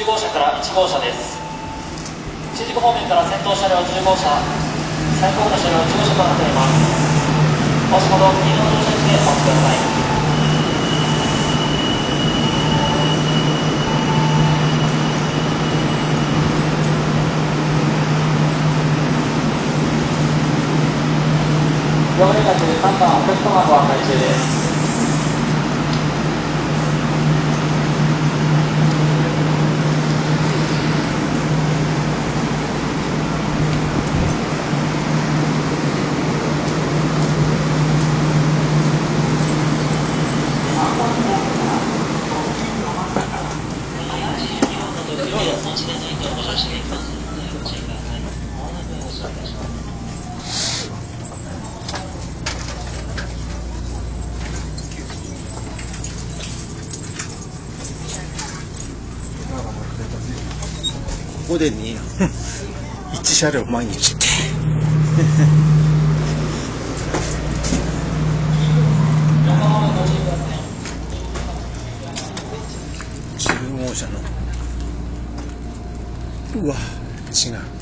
10号車から1号車です。新宿方面から先頭車両10号車最後の車両10号車となっております。もしもど右の乗車地でお待ちください。両面客3番お客様ご案内中です。ここでね一車両毎日。って10号車のうわ違う